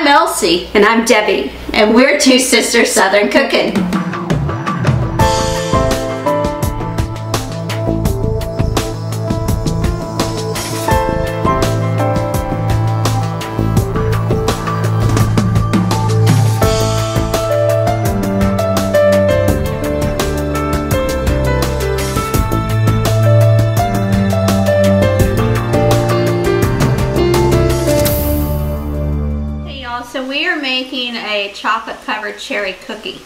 I'm Elsie. And I'm Debbie. And we're Two Sisters Southern Cooking. Cherry cookie.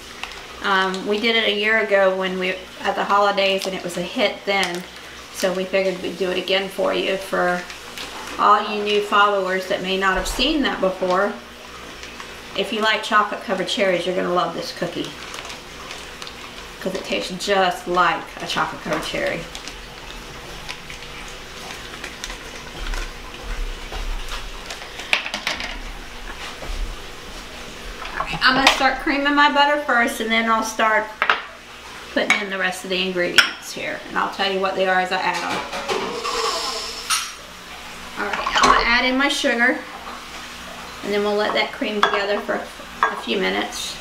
Um, we did it a year ago when we at the holidays and it was a hit then. So we figured we'd do it again for you for all you new followers that may not have seen that before. If you like chocolate covered cherries, you're gonna love this cookie. Because it tastes just like a chocolate covered cherry. I'm gonna start creaming my butter first and then I'll start putting in the rest of the ingredients here. And I'll tell you what they are as I add them. Alright, I'm gonna add in my sugar and then we'll let that cream together for a few minutes.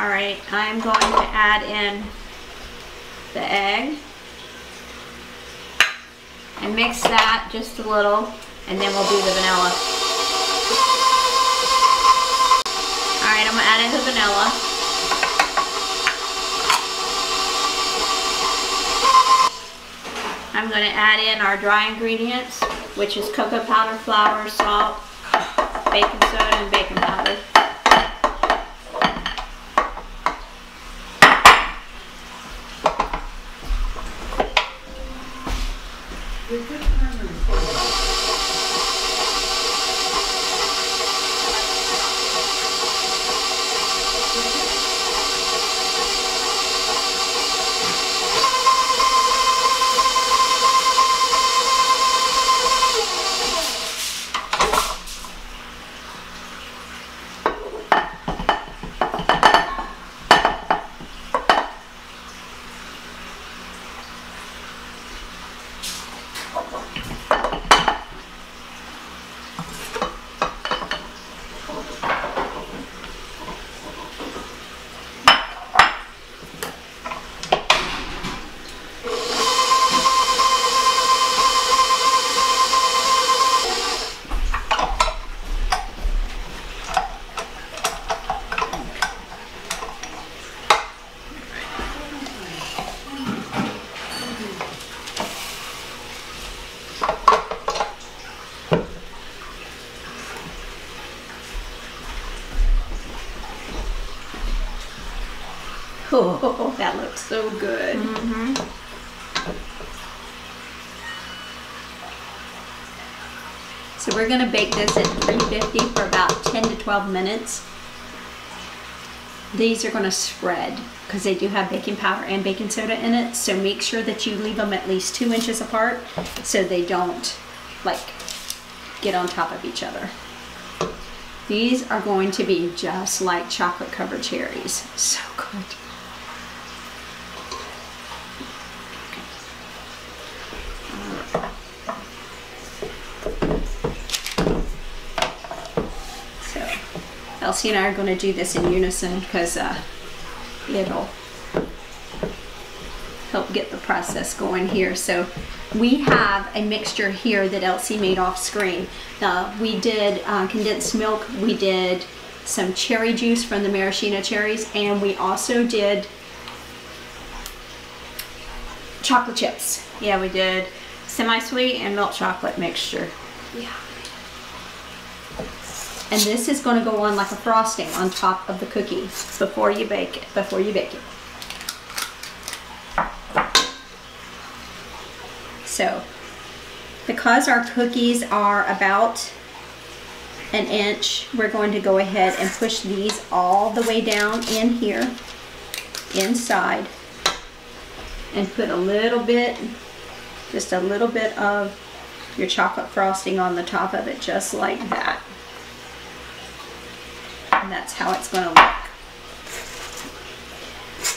Alright, I'm going to add in the egg and mix that just a little and then we'll do the vanilla. Alright, I'm going to add in the vanilla. I'm going to add in our dry ingredients, which is cocoa powder, flour, salt, baking soda, and baking powder. truth. Oh, that looks so good. Mm-hmm. So we're gonna bake this at 350 for about 10 to 12 minutes. These are gonna spread because they do have baking powder and baking soda in it. So make sure that you leave them at least two inches apart so they don't like get on top of each other. These are going to be just like chocolate covered cherries. So good. So Elsie and I are going to do this in unison because uh, it'll help get the process going here. So we have a mixture here that Elsie made off screen. Uh, we did uh, condensed milk, we did some cherry juice from the maraschino cherries, and we also did chocolate chips. Yeah, we did semi-sweet and milk chocolate mixture. Yeah. And this is going to go on like a frosting on top of the cookie Before you bake it. before you bake it. So because our cookies are about an inch, we're going to go ahead and push these all the way down in here, inside, and put a little bit, just a little bit of your chocolate frosting on the top of it, just like that. That's how it's going to look.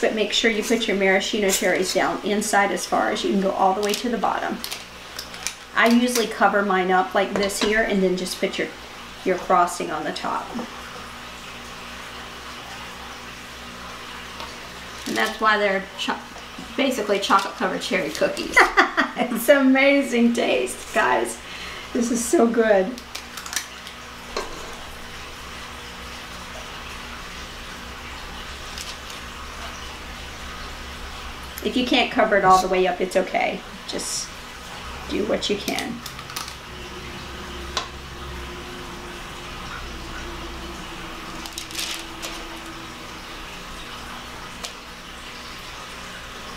But make sure you put your maraschino cherries down inside as far as you can go all the way to the bottom. I usually cover mine up like this here and then just put your, your frosting on the top. And that's why they're cho basically chocolate covered cherry cookies. it's amazing taste, guys. This is so good. If you can't cover it all the way up, it's okay. Just do what you can.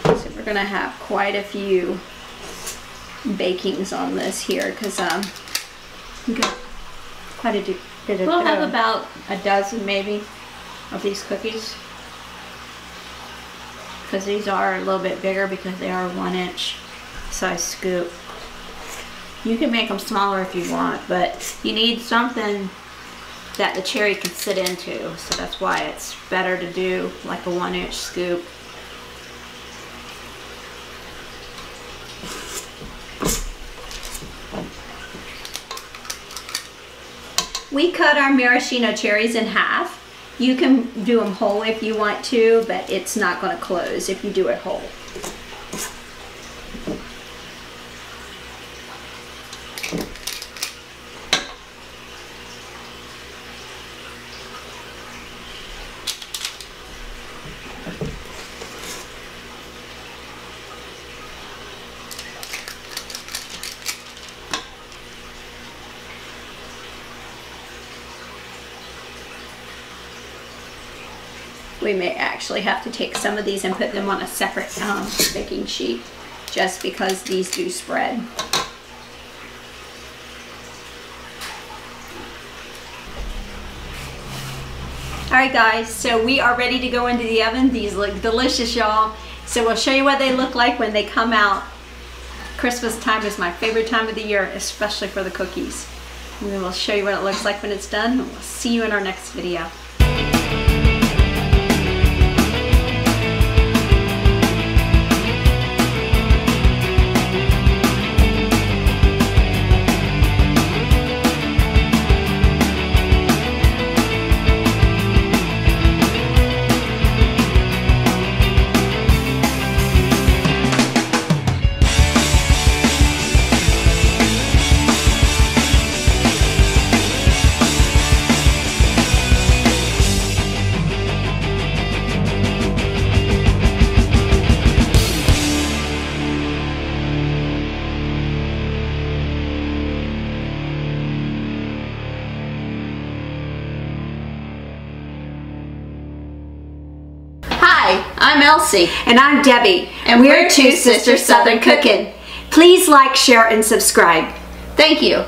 So we're gonna have quite a few bakings on this here because um, quite a bit of we'll have about a dozen maybe of these cookies. Because these are a little bit bigger because they are one inch size scoop. You can make them smaller if you want, but you need something that the cherry can sit into. So that's why it's better to do like a one inch scoop. We cut our maraschino cherries in half. You can do them whole if you want to, but it's not going to close if you do it whole. We may actually have to take some of these and put them on a separate um, baking sheet just because these do spread. Alright guys, so we are ready to go into the oven. These look delicious y'all. So we'll show you what they look like when they come out. Christmas time is my favorite time of the year, especially for the cookies. We will show you what it looks like when it's done. We'll see you in our next video. Hi, I'm Elsie. And I'm Debbie, and we're, we're Two Sisters Southern Cooking. Please like, share, and subscribe. Thank you.